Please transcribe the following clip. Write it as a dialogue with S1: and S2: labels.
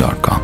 S1: gmail.com.